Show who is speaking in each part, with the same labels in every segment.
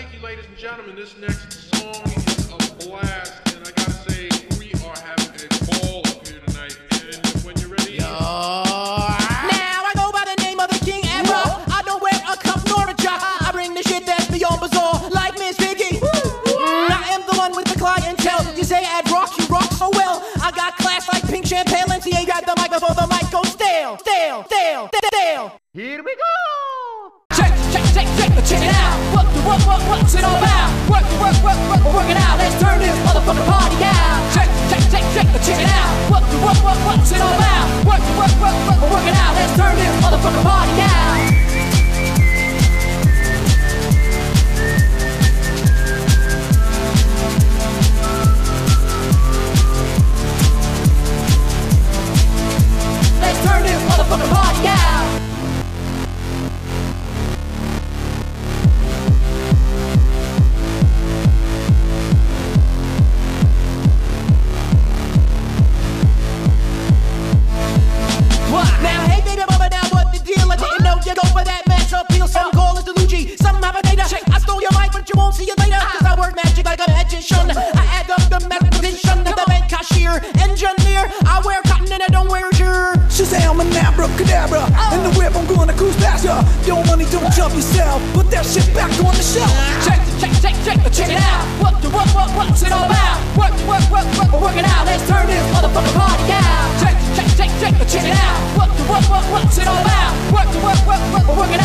Speaker 1: thank you, ladies and gentlemen. This next song is a blast, and I gotta say, we are having a ball up here tonight. And when you're ready,
Speaker 2: Now I go by the name of the King Ad-Rock. I don't wear a cup nor a jock. I bring the shit that's beyond bizarre, like Miss Piggy. I am the one with the clientele. You say Ad rock, you rock so well. I got class like pink champagne. and ain't got the mic before the mic goes stale, stale, stale, stale.
Speaker 3: Here we go.
Speaker 2: Check, check, check, check, check it out. What, what, what's it all about? Work, work, work, work, work it out. Let's turn this motherfucking party out. Check, check, check, check, check it out. The what, what, what's it all about? Work, work, work, work, work it out. Let's turn this motherfucking party out. Appeal. Some call it delusion, some have a data. I stole your mic, but you won't see it later. Cause I work magic like a magician. I add up the mathematician, the bank cashier, engineer. I wear cotton and I don't wear shirt.
Speaker 4: She say I'm an abracadabra oh. In the whip I'm gonna cruise past ya Your money don't jump yourself Put that shit back on the shelf
Speaker 2: Check, check, check, check, check it out. What the what, what, what's it all about? Work, work, work, work, work it out. Let's turn this motherfucking party out. Check, check, check, check, check it out. What the what, what, what's it all about? Work, work, work, work, work it out.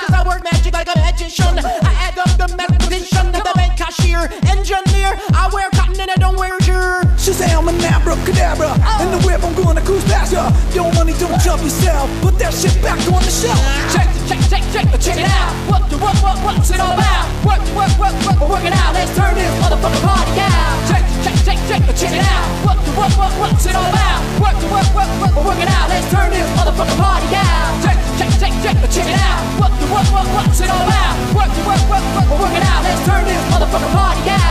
Speaker 2: Cause I work magic like a magician. I add up the mathematician, the bank cashier, engineer. I wear cotton and I don't wear shirt.
Speaker 4: She say I'm an abracadabra oh. In the whip I'm gonna cruise past ya Your money don't jump yourself Put that shit back on the shelf
Speaker 2: Check, check, check, check, check it out. What the what, what, what's it all about? Work, work, work, work, work it out. Let's turn this motherfucking party out. Check, check, check, check, check it out. What the what, what, what's it all about? Work, work, work, work, work it out. Let's turn this motherfucking party out. Check, check, check, check, check it out. What the what, what, what's it all about? Work, work, work, work, work it out. Let's turn this motherfucking party out.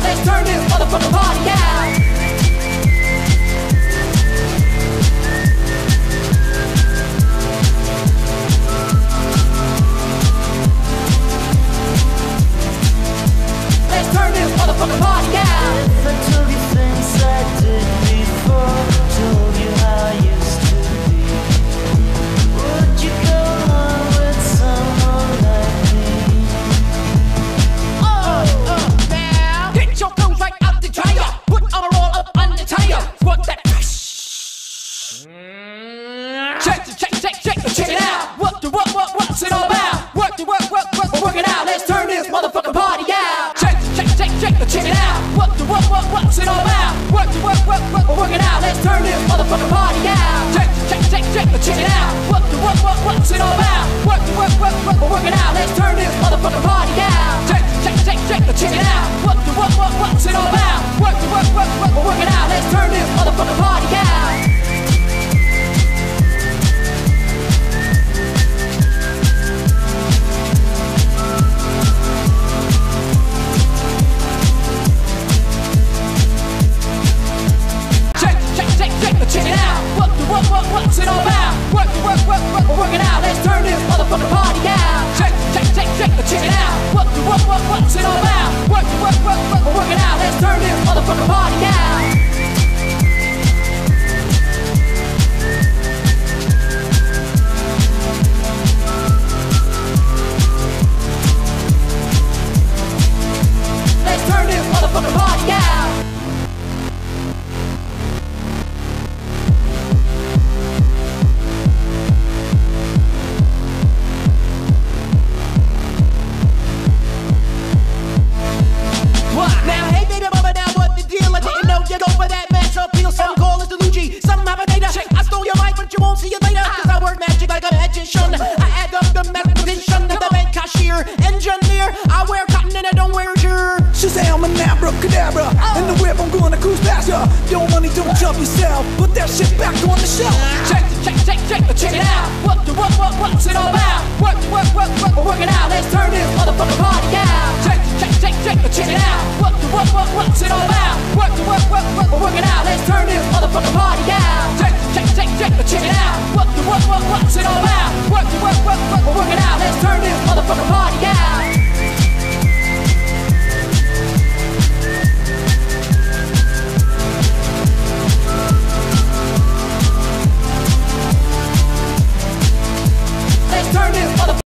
Speaker 2: Let's turn this motherfucking party out. Turn this motherfucking party out. Check, check, check, check, check it out. What the work, what, what's it all about? Work, work, work, work, we're working out. Let's turn this motherfucking party What's it all about? Work, work, work, work, work it out. Let's turn this motherfucking party out. But you won't see it later. Cause I work magic like a magician. I add up the mathematician, the bank cashier, engineer. I wear cotton and I don't wear shirt.
Speaker 4: Shazam and abracadabra oh. In the whip I'm gonna cruise past ya Your money don't jump yourself Put that shit back on the shelf
Speaker 2: Check, check, check, check, check it out. What the what, what, what's it all about? Work, work, work, work, work it out. Let's turn this motherfucking party out. Check, check, check, check, check it out. What the what, what, what's it all about? Work, work, work, work, work it out. Let's turn this motherfucking party out. Check, it out. What the what, what, what's it all about? Work, work, work, work, work it out. Let's turn this